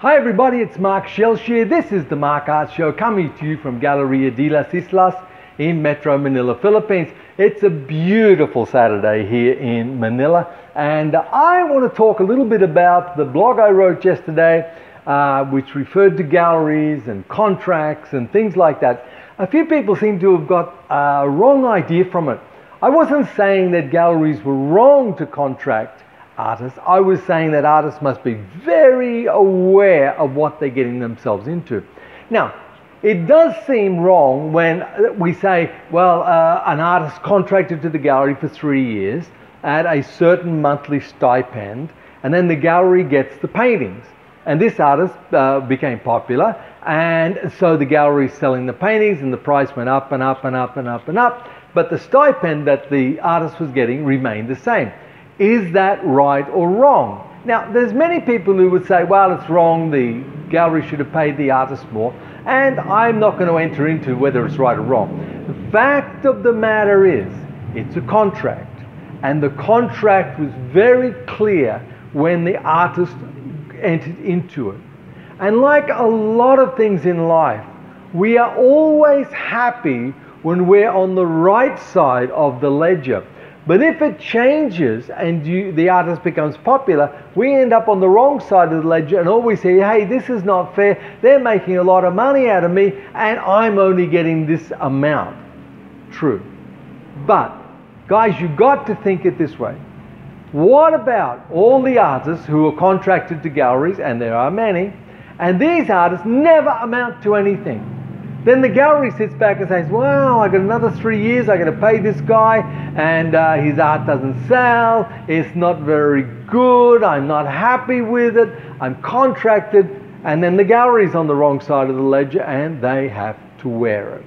Hi everybody, it's Mark Shellshear. This is the Mark Art Show coming to you from Galleria de las Islas in Metro Manila, Philippines. It's a beautiful Saturday here in Manila and I want to talk a little bit about the blog I wrote yesterday uh, which referred to galleries and contracts and things like that. A few people seem to have got a wrong idea from it. I wasn't saying that galleries were wrong to contract artists. I was saying that artists must be very aware of what they're getting themselves into. Now, it does seem wrong when we say, well, uh, an artist contracted to the gallery for three years at a certain monthly stipend, and then the gallery gets the paintings. And this artist uh, became popular, and so the gallery is selling the paintings, and the price went up and up and up and up and up. But the stipend that the artist was getting remained the same. Is that right or wrong? Now, there's many people who would say, well, it's wrong, the gallery should have paid the artist more, and I'm not going to enter into whether it's right or wrong. The fact of the matter is, it's a contract, and the contract was very clear when the artist entered into it. And like a lot of things in life, we are always happy when we're on the right side of the ledger. But if it changes and you, the artist becomes popular, we end up on the wrong side of the ledger and always say, hey, this is not fair. They're making a lot of money out of me and I'm only getting this amount. True. But, guys, you've got to think it this way. What about all the artists who are contracted to galleries, and there are many, and these artists never amount to anything? Then the gallery sits back and says, Wow, I got another three years, I got to pay this guy, and uh, his art doesn't sell, it's not very good, I'm not happy with it, I'm contracted, and then the gallery's on the wrong side of the ledger and they have to wear it.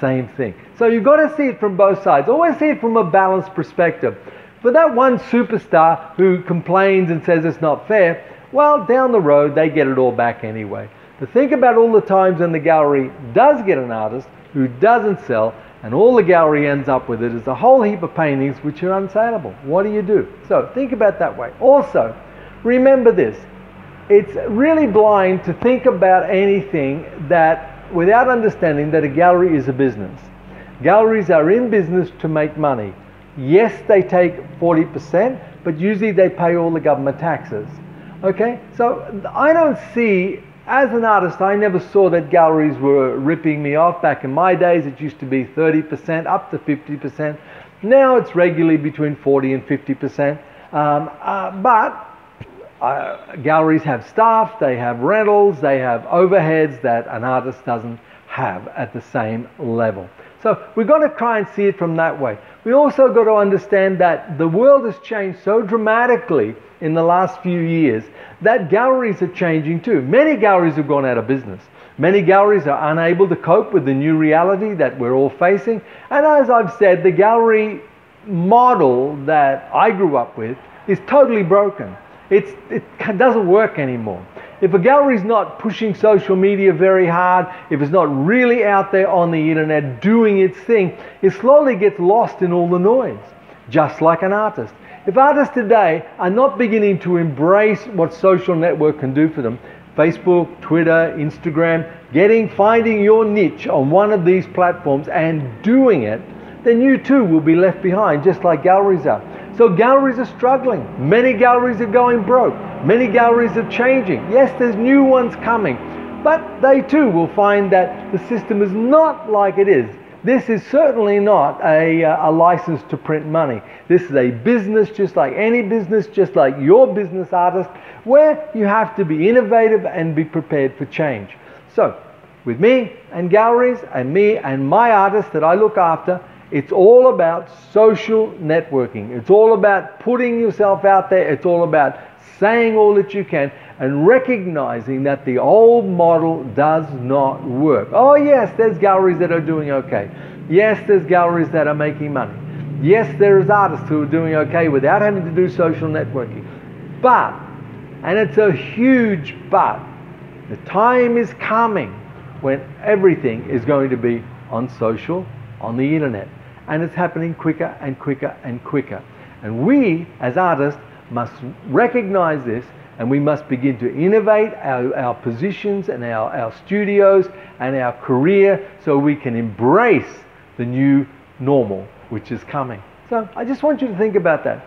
Same thing. So you've got to see it from both sides. Always see it from a balanced perspective. For that one superstar who complains and says it's not fair, well, down the road they get it all back anyway. But think about all the times when the gallery does get an artist who doesn't sell, and all the gallery ends up with it is a whole heap of paintings which are unsaleable. What do you do? So think about that way. Also, remember this it's really blind to think about anything that without understanding that a gallery is a business. Galleries are in business to make money. Yes, they take 40%, but usually they pay all the government taxes. Okay? So I don't see as an artist, I never saw that galleries were ripping me off. Back in my days, it used to be 30% up to 50%. Now it's regularly between 40 and 50%. Um, uh, but uh, galleries have staff, they have rentals, they have overheads that an artist doesn't have at the same level. So we've got to try and see it from that way. We also got to understand that the world has changed so dramatically in the last few years that galleries are changing too. Many galleries have gone out of business. Many galleries are unable to cope with the new reality that we're all facing. And as I've said, the gallery model that I grew up with is totally broken. It's, it doesn't work anymore. If a gallery is not pushing social media very hard, if it's not really out there on the internet doing its thing, it slowly gets lost in all the noise, just like an artist. If artists today are not beginning to embrace what social network can do for them, Facebook, Twitter, Instagram, getting, finding your niche on one of these platforms and doing it, then you too will be left behind, just like galleries are. So galleries are struggling. Many galleries are going broke. Many galleries are changing. Yes, there's new ones coming, but they too will find that the system is not like it is this is certainly not a, uh, a license to print money. This is a business just like any business, just like your business artist, where you have to be innovative and be prepared for change. So, with me and galleries and me and my artists that I look after, it's all about social networking. It's all about putting yourself out there. It's all about saying all that you can and recognizing that the old model does not work. Oh, yes, there's galleries that are doing okay. Yes, there's galleries that are making money. Yes, there's artists who are doing okay without having to do social networking. But, and it's a huge but, the time is coming when everything is going to be on social, on the internet. And it's happening quicker and quicker and quicker. And we, as artists, must recognize this And we must begin to innovate our, our positions and our, our studios and our career so we can embrace the new normal which is coming. So I just want you to think about that.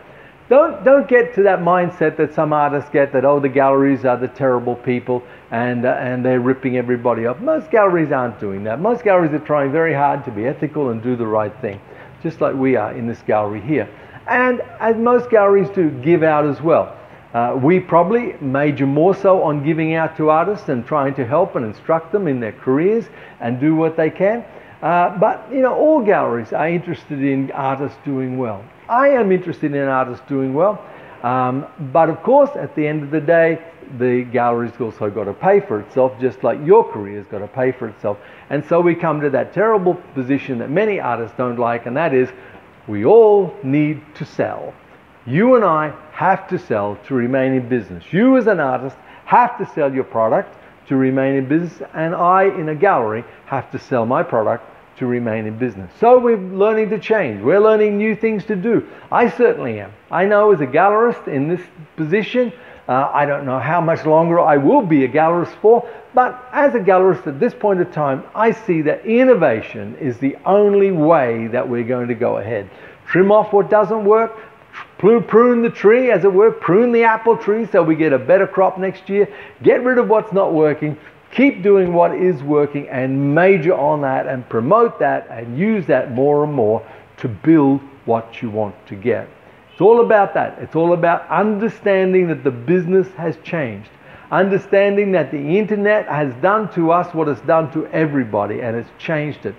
Don't, don't get to that mindset that some artists get that, oh, the galleries are the terrible people and, uh, and they're ripping everybody off. Most galleries aren't doing that. Most galleries are trying very hard to be ethical and do the right thing, just like we are in this gallery here. And as most galleries do, give out as well. Uh, we probably major more so on giving out to artists and trying to help and instruct them in their careers and do what they can. Uh, but you know, all galleries are interested in artists doing well. I am interested in artists doing well, um, but of course, at the end of the day, the gallery's also got to pay for itself, just like your career's got to pay for itself. And so we come to that terrible position that many artists don't like, and that is we all need to sell. You and I have to sell to remain in business. You, as an artist, have to sell your product to remain in business, and I, in a gallery, have to sell my product to remain in business. So we're learning to change. We're learning new things to do. I certainly am. I know as a gallerist in this position, uh, I don't know how much longer I will be a gallerist for, but as a gallerist at this point of time, I see that innovation is the only way that we're going to go ahead. Trim off what doesn't work, prune the tree, as it were, prune the apple tree so we get a better crop next year, get rid of what's not working, keep doing what is working and major on that and promote that and use that more and more to build what you want to get. It's all about that. It's all about understanding that the business has changed. Understanding that the internet has done to us what it's done to everybody and it's changed it.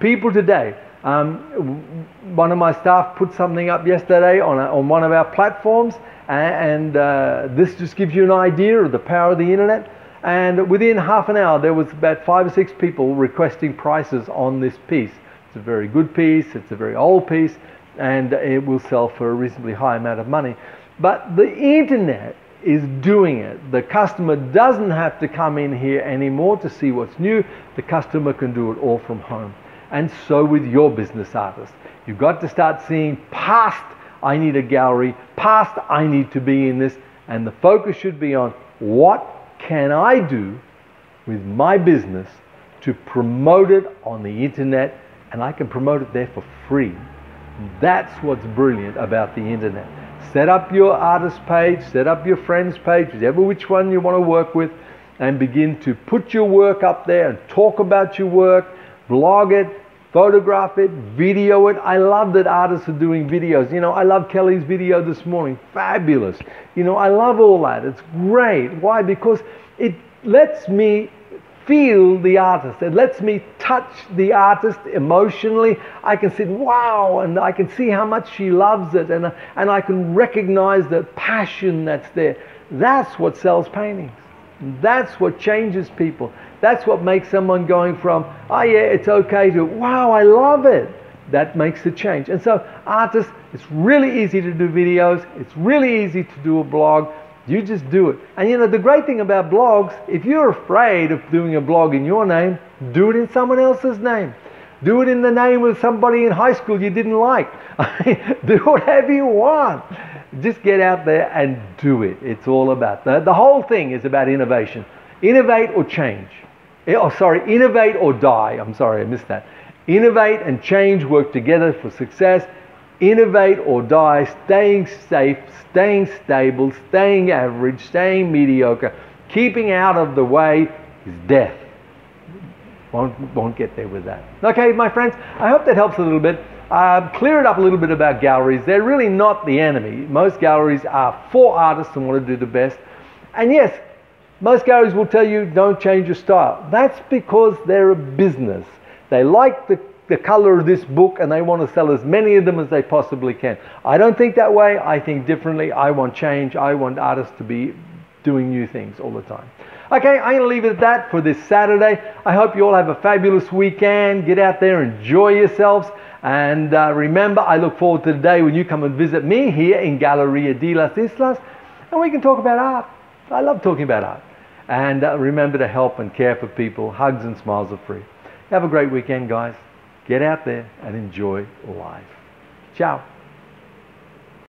People today, um, one of my staff put something up yesterday on, a, on one of our platforms, and, and uh, this just gives you an idea of the power of the internet. And within half an hour, there was about five or six people requesting prices on this piece. It's a very good piece, it's a very old piece, and it will sell for a reasonably high amount of money. But the internet is doing it. The customer doesn't have to come in here anymore to see what's new. The customer can do it all from home. And so with your business artist. You've got to start seeing past I need a gallery, past I need to be in this, and the focus should be on what can I do with my business to promote it on the internet and I can promote it there for free. That's what's brilliant about the internet. Set up your artist page, set up your friends page, whichever which one you want to work with, and begin to put your work up there and talk about your work blog it, photograph it, video it. I love that artists are doing videos. You know, I love Kelly's video this morning. Fabulous. You know, I love all that. It's great. Why? Because it lets me feel the artist. It lets me touch the artist emotionally. I can say, wow, and I can see how much she loves it, and, and I can recognize the passion that's there. That's what sells paintings. That's what changes people. That's what makes someone going from, oh yeah, it's okay to, wow, I love it. That makes the change. And so, artists, it's really easy to do videos, it's really easy to do a blog. You just do it. And you know, the great thing about blogs, if you're afraid of doing a blog in your name, do it in someone else's name. Do it in the name of somebody in high school you didn't like. do whatever you want. Just get out there and do it. It's all about that. The whole thing is about innovation. Innovate or change. Eh, oh, sorry, innovate or die. I'm sorry, I missed that. Innovate and change work together for success. Innovate or die, staying safe, staying stable, staying average, staying mediocre, keeping out of the way is death. Won't, won't get there with that. Okay, my friends, I hope that helps a little bit. Uh, clear it up a little bit about galleries. They're really not the enemy. Most galleries are for artists and want to do the best. And yes, most galleries will tell you don't change your style. That's because they're a business. They like the, the color of this book and they want to sell as many of them as they possibly can. I don't think that way. I think differently. I want change. I want artists to be doing new things all the time. Okay, I'm going to leave it at that for this Saturday. I hope you all have a fabulous weekend. Get out there, enjoy yourselves. And uh, remember, I look forward to the day when you come and visit me here in Galleria de las Islas and we can talk about art. I love talking about art. And uh, remember to help and care for people. Hugs and smiles are free. Have a great weekend, guys. Get out there and enjoy life. Ciao.